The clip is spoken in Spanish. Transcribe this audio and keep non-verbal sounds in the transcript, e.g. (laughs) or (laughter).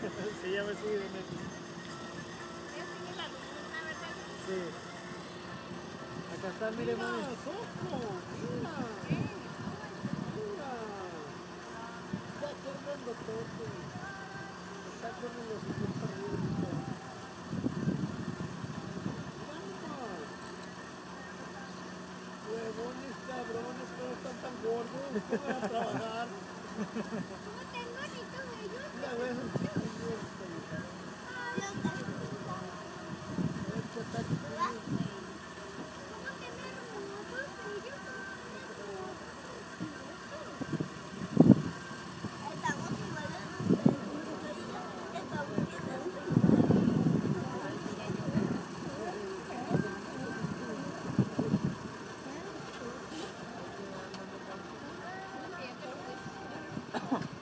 sí, ya me sigue. Sí. Acá está, mire, mami. Mira, mira. Mira. Ya andando todo. Está con los hijos para. Huevones, cabrones, ¿cómo están tan gordos? ¿Cómo van a trabajar? (laughs) Oh. (laughs)